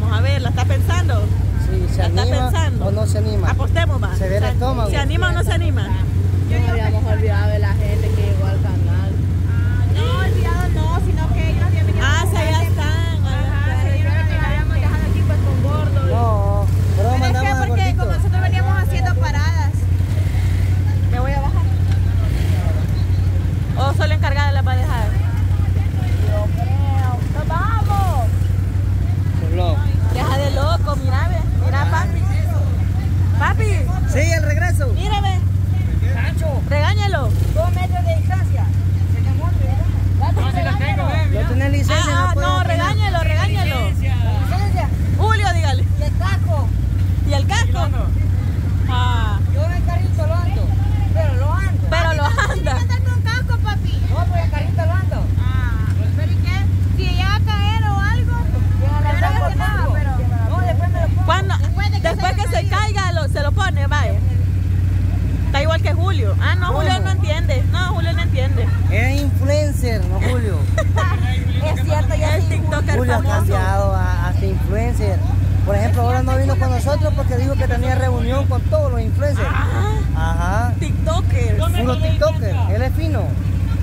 Vamos a ver, ¿la está pensando? Sí, ¿se ¿La está anima pensando? o no se anima? Apostemos, va. Se ve el ¿Se- estómago. ¿Se anima o no se anima? No habíamos olvidado de la gente que llegó al canal. No, olvidado no, sino que ellos habían venido. Ah, sí, ya están. Ajá, se dijeron que la habíamos dejado aquí pues con gordo. No, pero Pero es que a porque como nosotros veníamos haciendo paradas. Me voy a bajar. ¿O solo encargada la va a dejar? ¡Nos vamos! Solo. Deja de loco, mira, ve. Mira, papi. Papi, Sí, el regreso. mira, ve. Regáñalo. Dos metros de distancia. Se te mueve, No, si la tengo, No tenés licencia, Ah, ah, puedes no, opinar. regáñalo, regáñalo. Licencia. Julio, dígale. Y el casco. ¿Y el casco? Ah, Yo en el carrito lo ando. Pero lo ando. pero lo Tienes que anda. andar con casco, papi. No, pero el carrito lo ando. Ah, pero ¿y qué? Si llega a caer o algo. Primero Primero que nada, pero. No, después me lo pongo. Cuando, Después de que después se que haya se caído. caiga, lo- se lo pone, vaya. Está igual que Julio. Ah, no, Julio no entiende. No, Julio no entiende. Es influencer, no Julio. Es cierto, ya Es sí. TikToker Julio ha famoso. cambiado a, hasta influencer. Por ejemplo, ahora no vino con nosotros porque dijo que tenía reunión con todos los influencers. Ah, Ajá. TikToker. Puro TikToker. Él es fino.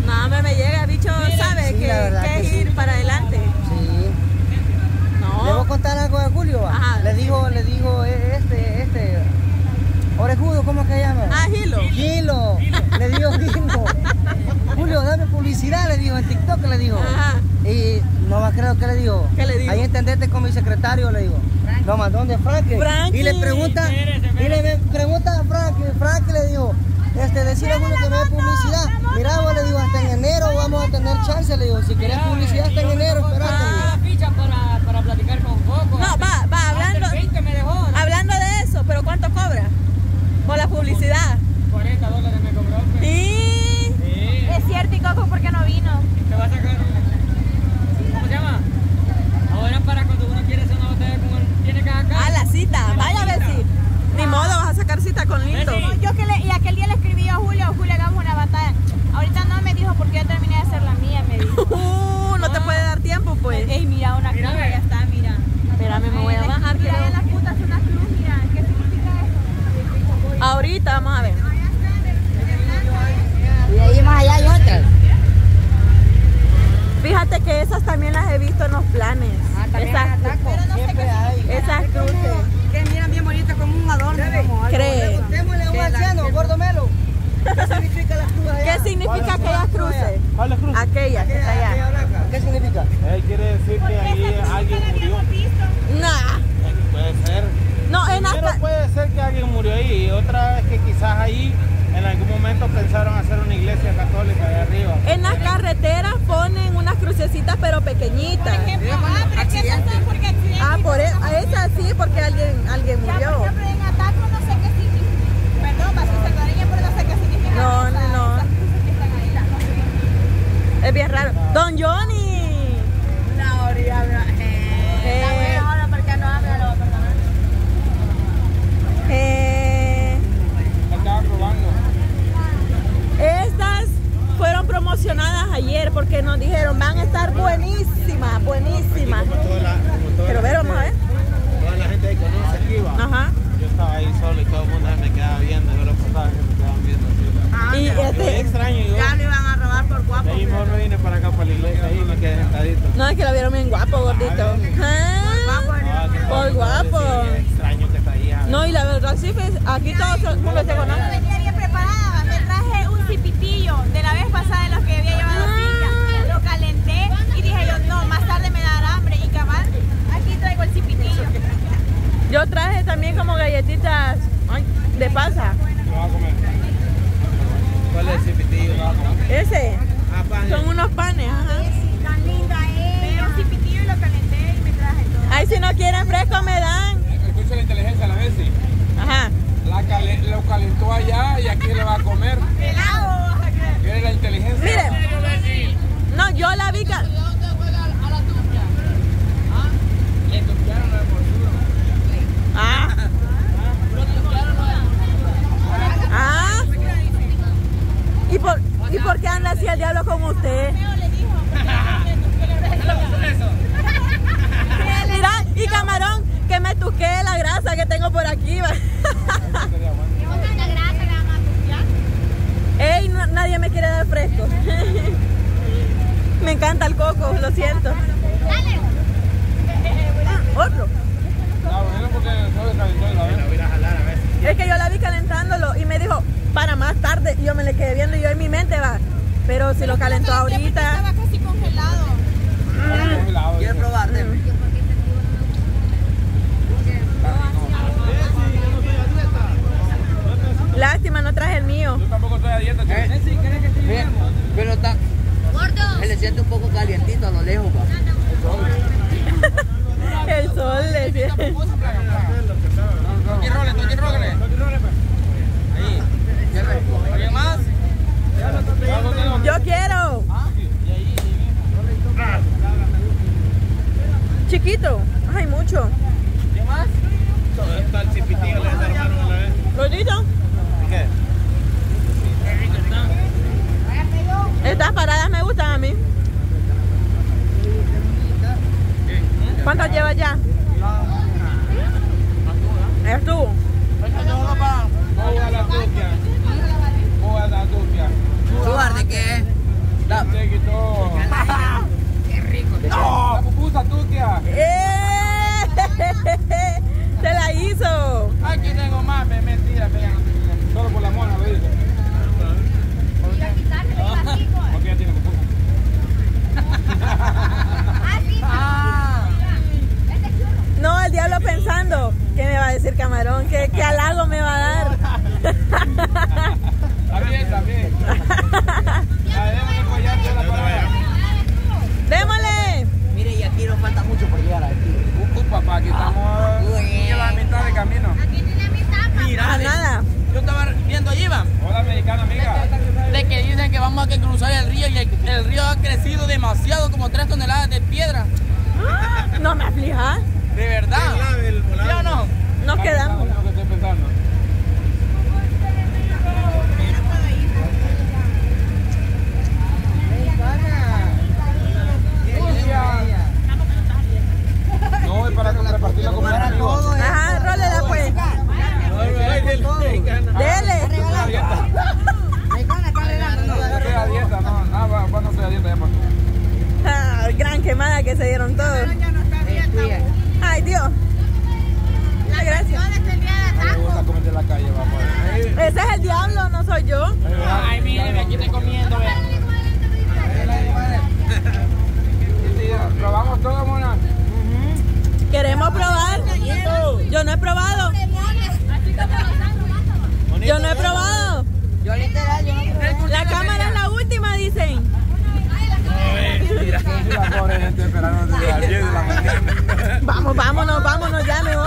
No, me, me llega, bicho, sabe Sí, que, que es que sí. ir para adelante. Sí. Le voy a No. contar algo de Julio. va. Ajá. Le digo, le digo, eh, este, este. Orejudo, ¿cómo que llama? Ah, Gilo. Gilo. Le digo Gilo. Julio, dame publicidad, le digo, en TikTok le digo. Ajá. Y no más creo que le digo. ¿Qué le digo? Ahí entendete con mi secretario, le digo. Mandó donde Frankie. Frankie. Y le pregunta, y le pregunta a digo, decirle a Julio que me dé publicidad. Mira, vos le digo, hasta en enero vamos a tener chance, le digo, si querés publicidad hasta en enero, esperate. la ficha para, para platicarme un poco. No, va, va, hablando, 20 me dejó. hablando de eso, pero ¿cuánto cobra? Por la publicidad. 40 dólares me cobró. pues. Y... Sí. Es cierto, y Coco, ¿por qué no vino? Te va a sacar un... ¿Cómo se llama? Ahora para cuando uno quiere hacer una botella como tiene que sacar. Ah, la cita. Vaya a ver si. Ni modo, vas a sacar cita con Lindo. No, yo que le, y aquel día le escribí a Julio, Julio, hagamos una batalla. Ahorita no me dijo porque ya terminé de hacer la mía, me dijo. Uh, no te puede dar tiempo, pues. Ey, mira, una cruz, ya está, mira. Espérame, me voy a bajar. Mira, quiero- en las putas una cruz, mira. ¿Qué significa eso? Ahorita, vamos a ver. Y ahí más allá hay otras. Fíjate que esas también las he visto en los planes. Ah, también esas, en ataco. Siempre hay. esas cruces. Que miran bien bonitas como un adorno. Como algo. Cree. Démosle a un anciano, gordo melo. ¿Qué significa las cruz allá? ¿Qué significa aquellas cruces? ¿Cuál es cruz? Aquellas que está Aquella allá. blanca. ¿Qué significa? Él quiere decir que ahí alguien murió. Nah. Puede ser. No, en Pero hasta. puede ser que alguien murió ahí y otra vez que quizás ahí en algún momento pensaron hacer una iglesia católica ahí arriba. En las carreteras ponen unas crucecitas pero pequeñitas. Ejemplo, ah, pero es que esas son porque accidentes. Ah, por e- a esa sí, porque alguien, alguien Ya, por murió. ejemplo, en ataco no sé qué significa. Perdón, va a ser salvadoreña, pero no sé qué significa. No, esas- no. esas cruces que están ahí, las cruces. Es bien raro. Don Johnny. Una orilla, eh. Eh. Está bueno ahora porque no habla, lo voy a perdonar. Eh, Estaba probando. estas fueron promocionadas ayer porque nos dijeron van a estar buenísimas, buenísimas. Como toda la, como toda Pero ver, gente- vamos a ver. Toda la gente que conoce aquí va. Ajá. Yo estaba ahí solo y todo el mundo me quedaba viendo. Yo lo pasaba que me quedaban viendo así. Y Yo, este, extraño yo. Ya lo iban a robar por guapo. ahí mejor me vine para acá para la iglesia ahí y me quedé sentadito. no es que lo vieron bien guapo, gordito. Ah, Ah, que todo Por guapo. Extraño que está ahí. ah. No, y la verdad sí, pues, aquí todo el mundo se Yo conoce. venía bien preparada, me traje un cipitillo de la vez pasada de los que había llevado piña. Lo calenté y dije yo, no, más tarde me dará hambre. Y cabal, aquí traigo el cipitillo. Yo traje también como galletitas de pasa. A comer. ¿Cuál es el cipitillo? Lo va a comer. Ese. Ah, pan. Son unos panes, ajá. Tan linda es. un cipitillo y lo calenté y me traje todo. Ay, si no quieren fresco me dan. Escucha la inteligencia a la vez, sí. Ajá. La cale- lo calentó allá y aquí le va a comer. Pelado. Tiene la inteligencia. Miren. No, yo la vi. Ah. ¿Y por qué anda así el diablo con usted? Mira, y camarón, que me tuqué la grasa que tengo por aquí. Ey, nadie me quiere dar fresco. me encanta el coco, lo siento. Dale. Otro. Es que yo la vi calentándolo y me dijo, para más tarde. Y yo me le quedé viendo y yo en mi mente va. Pero si Pero lo calentó ahorita. Estaba casi congelado. Mm. Quiero probar, mm. chiquito. hay mucho. ¿Qué más? Está el chipitillo, le una vez. ¿Qué? Estas paradas me gustan a mí. ¿Cuántas lleva ya? ¿Es tú? ¿Tú de qué? 3 toneladas de piedra. No me aflijas. ¿De verdad? No. Nos quedamos. soy yo. Ay, mire, aquí estoy comiendo. Probamos todo, mona. Queremos probar. Yo no he probado. Yo no he probado. Yo literal, yo no he probado. La cámara es la última, dicen. Vamos, vámonos, vámonos, ya me voy.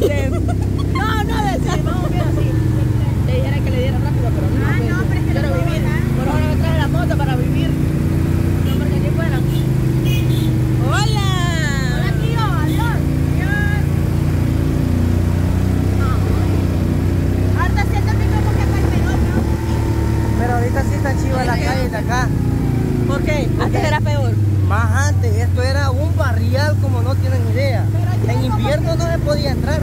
Este, No, no decir, vamos bien así. Le dijera que le diera rápido, pero no. Ah, pues, no, pero es que quiero no vivir. Por ahora me traje la moto para vivir. No, porque aquí fuera. hola. Hola, tío. Adiós. Adiós. Ahorita siento que como que para el menor, ¿no? Pero ahorita sí está chiva la calle de acá. ¿Por qué? Antes era peor. Más antes, esto era un barrial como no tienen idea. Invierno no se podía entrar.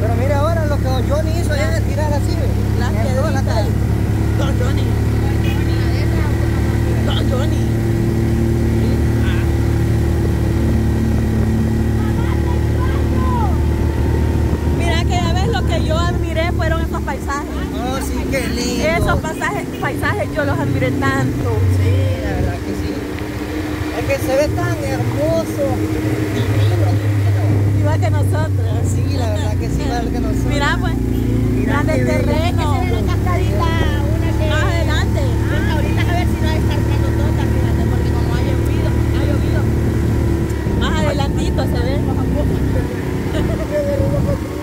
Pero mira ahora lo que Johnny hizo es tirar así. Las En toda la calle. Don Johnny. Don Johnny. Mira que a veces lo que yo admiré fueron esos paisajes. Oh, sí, qué lindo. Esos pasajes, paisajes yo los admiré tanto. Sí, la verdad que sí. Es que se ve tan hermoso. Divino. Igual que nosotros. Sí, la verdad que sí, igual que nosotros. Mira pues, grande cascadita, una que. Más adelante. Ah, ahorita a ver si no fíjate, porque como ha llovido, ha llovido. Más adelantito se ve.